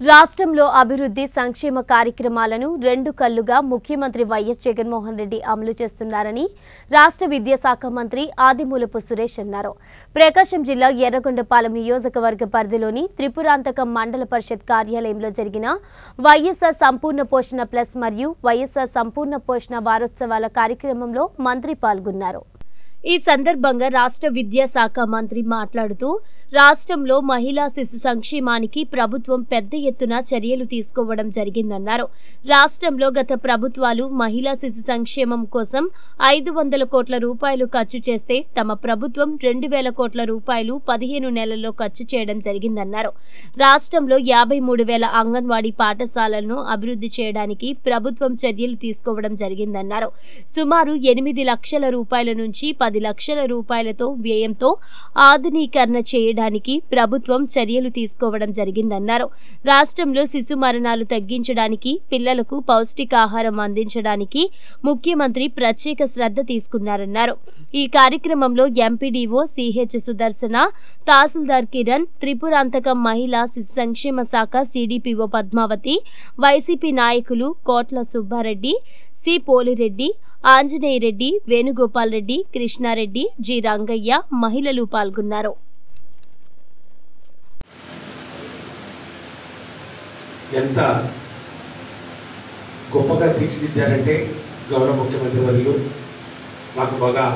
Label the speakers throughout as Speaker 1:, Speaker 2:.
Speaker 1: రాష్ట్రంలో అభివృద్ధి సంక్షేమ కార్యక్రమాలను రెండు కళ్ళుగా ముఖ్యమంత్రి వైఎస్ జగన్మోహన్ రెడ్డి అమలు చేస్తున్నారని రాష్ట్ర విద్యాశాఖ మంత్రి ఆదిమూలపు సురేష్ అన్నారు. ప్రకాశం జిల్లా ఎర్రగొండపాలెం నియోజకవర్గ పరిధిలోని త్రిపురాంతకం మండల పరిషత్ కార్యాలయంలో జరిగిన వైఎస్ఆర్ సంపూర్ణ పోషణ ప్లస్ మరియు వైఎస్ఆర్ సంపూర్ణ పోషణ వారోత్సవాల కార్యక్రమంలో మంత్రి పాల్గొన్నారు. ఈ సందర్భంగా రాష్ట్ర విద్యాశాఖ మంత్రి మాట్లాడుతూ రాష్ట్రంలో మహిళా శిశు సంక్షేమానికి ప్రభుత్వం పెద్ద ఎత్తున చర్యలు తీసుకోవడం జరిగిందన్నారు. రాష్ట్రంలో గత ప్రభుత్వాలు మహిళా శిశు సంక్షేమం కోసం ఐదు వందల కోట్ల రూపాయలు ఖర్చు చేస్తే తమ ప్రభుత్వం రెండు వేల కోట్ల రూపాయలు పదిహేను నెలల్లో ఖర్చు చేయడం జరిగిందన్నారు. రాష్ట్రంలో యాభై మూడు వేల అంగన్వాడీ పాఠశాలలను అభివృద్ధి చేయడానికి ప్రభుత్వం చర్యలు తీసుకోవడం జరిగిందన్నారు. సుమారు ఎనిమిది లక్షల రూపాయల నుంచి పది లక్షల రూపాయలతో వ్యయంతో ఆధునీకరణ చేయడానికి ప్రభుత్వం చర్యలు తీసుకోవడం జరిగిందన్నారు. రాష్ట్రంలో శిశు మరణాలు తగ్గించడానికి పిల్లలకు పౌష్టికాహారం అందించడానికి ముఖ్యమంత్రి ప్రత్యేక శ్రద్ధ తీసుకున్నారన్నారు. ఈ కార్యక్రమంలో ఎంపీడీఓ సిహెచ్ సుదర్శన తహసీల్దార్ కిరణ్ త్రిపురాంతకం మహిళా శిశు సంక్షేమ శాఖ సిడిపిఓ పద్మావతి వైసీపీ నాయకులు కోట్ల సుబ్బారెడ్డి సి పోలిరెడ్డి ఆంజనేయరెడ్డి వేణుగోపాల్ రెడ్డి కృష్ణారెడ్డి జి. రంగయ్య మహిళలు పాల్గొన్నారు.
Speaker 2: ఎంత గొప్పగా తీర్చిదిద్దారంటే గౌరవ ముఖ్యమంత్రి వర్యులు మాకు బాగా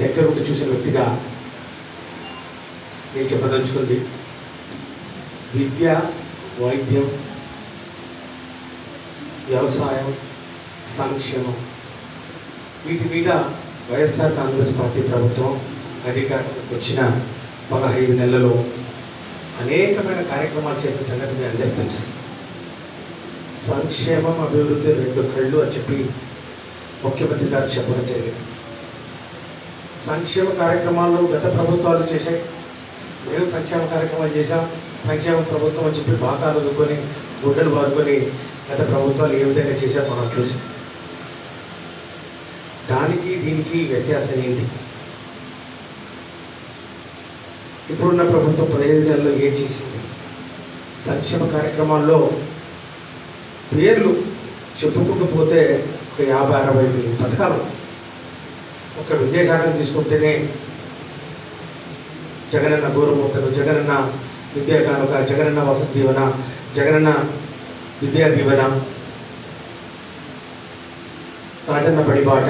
Speaker 2: దగ్గర ఉండి చూసిన వ్యక్తిగా నేను చెప్పదలుచుకుంది. విద్య వైద్యం వ్యవసాయం సంక్షేమం. వీటి మీద వైఎస్ఆర్ కాంగ్రెస్ పార్టీ ప్రభుత్వం అధికారంలోకి వచ్చిన పదహైదు నెలలు అనేకమైన కార్యక్రమాలు చేసే సంగతి మీ అందరికీ తెలుసు. సంక్షేమం అభివృద్ధి రెండు కళ్ళు అని చెప్పి ముఖ్యమంత్రి గారు చెప్పడం జరిగింది. సంక్షేమ కార్యక్రమాలు గత ప్రభుత్వాలు చేశాయి. మేము సంక్షేమ కార్యక్రమాలు చేశాం. సంక్షేమ ప్రభుత్వం అని చెప్పి బాకాలు దుక్కొని గుడ్డలు బాదుకొని గత ప్రభుత్వాలు ఏ విధంగా చేశాం మనం చూసాం. దానికి దీనికి వ్యత్యాసం ఏంటి? ఇప్పుడున్న ప్రభుత్వం పదిహేను నెలల్లో ఏం చేసింది? సంక్షేమ కార్యక్రమాల్లో పేర్లు చెప్పుకుంటూ పోతే ఒక యాభై అరవై పథకాలు. ఒక విద్యాశాఖను తీసుకుంటేనే జగనన్న గౌరవమూర్తలు జగనన్న విద్యా కానుక జగనన్న వసతి దీవెన జగనన్న విద్యా దీవెన రాజన్న పడిబాట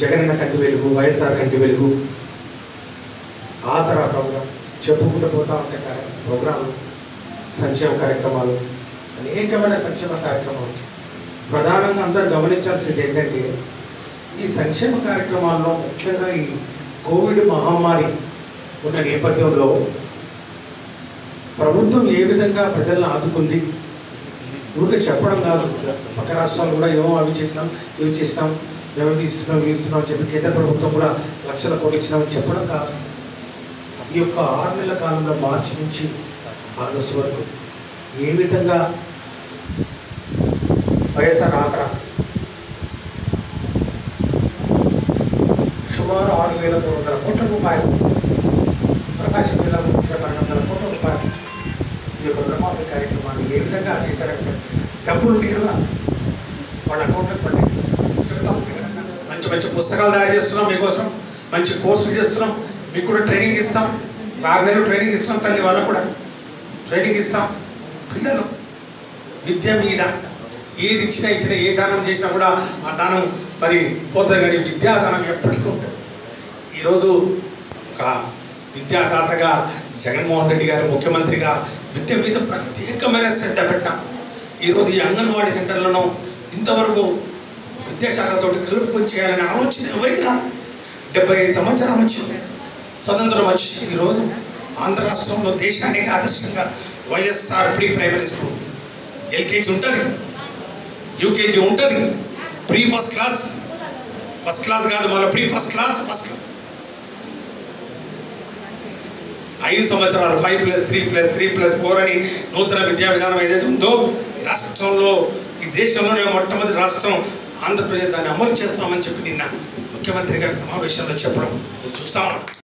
Speaker 2: జగనన్న కంటి వెలుగు వైఎస్ఆర్ కంటి వెలుగు ఆసరా ప్రోగ్రాం చెప్పుకుంటూ పోతా ఉంటే కార్య- సంక్షేమ కార్యక్రమాలు అనేకమైన సంక్షేమ కార్యక్రమాలు. ప్రధానంగా అందరూ గమనించాల్సింది ఏంటంటే ఈ సంక్షేమ కార్యక్రమాల్లో ముఖ్యంగా ఈ కోవిడ్ మహమ్మారి ఉన్న నేపథ్యంలో ప్రభుత్వం ఏ విధంగా ప్రజలను ఆదుకుంది? ఊరికే చెప్పడం కాదు. పక్క రాష్ట్రాలు కూడా ఏమో అవి చేసినాం ఇవి చేసినాం మేము ఇస్తున్నాం ఇవి ఇస్తున్నాం అని చెప్పి కేంద్ర ప్రభుత్వం కూడా లక్షల కోట్లు ఇచ్చినామని చెప్పడం కాదు. ఈ యొక్క ఆరు నెలల కాలంలో మార్చి నుంచి ఆగస్టు వరకు ఏ విధంగా వైఎస్ఆర్ ఆసరా? సుమారు ఆరు వేల మూడు వందల కోట్ల రూపాయలు ప్రకాశం జిల్లా ఇచ్చిన పన్నెండు వందల కోట్ల రూపాయలు ఈ యొక్క రుణమాఫీ కార్యక్రమాన్ని ఏ విధంగా డబ్బులు నేరుగా వాళ్ళ అకౌంట్లకు పడి. చెప్తాం. మంచి మంచి పుస్తకాలు తయారు చేస్తున్నాం మీకోసం. మంచి కోర్సులు చేస్తున్నాం. మీకు కూడా ట్రైనింగ్ ఇస్తాం. ఆరు ట్రైనింగ్ ఇస్తాం తల్లి వాళ్ళకు కూడా. ట్రైనింగ్ ఇస్తాం. పిల్లలు విద్య మీద ఏది ఇచ్చినా ఇచ్చినా ఏ దానం చేసినా కూడా ఆ దానం మరి పోతుంది కానీ విద్యాదానం ఎప్పటికీ ఉంటుంది. ఈరోజు ఒక విద్యాదాతగా జగన్మోహన్ రెడ్డి గారు ముఖ్యమంత్రిగా విద్య మీద ప్రత్యేకమైన శ్రద్ధ పెట్టాం. ఈరోజు ఈ అంగన్వాడీ సెంటర్లను ఇంతవరకు విద్యాశాఖతో కలుపుకొని చేయాలనే ఆలోచన ఎవరికి రాదు డెబ్బై ఐదు సంవత్సరాలు వచ్చింది. స్వతంత్రం వచ్చి ఈరోజు ఆంధ్ర రాష్ట్రంలో దేశానికి ఆదర్శంగా YSR pre primary school. LKG ఉంటుంది. యూకేజీ ఉంటుంది. Pre first class. First class కాదు మళ్ళీ pre first class first class. ఐదు సంవత్సరాలు five plus three plus three plus four అని నూతన విద్యా విధానం ఏదైతే ఉందో ఈ రాష్ట్రంలో ఈ దేశంలోనే మొట్టమొదటి రాష్ట్రం ఆంధ్రప్రదేశ్ దాన్ని అమలు చేస్తామని చెప్పి నిన్న ముఖ్యమంత్రి గారి సమావేశంలో చెప్పడం. చూస్తా ఉన్నాం.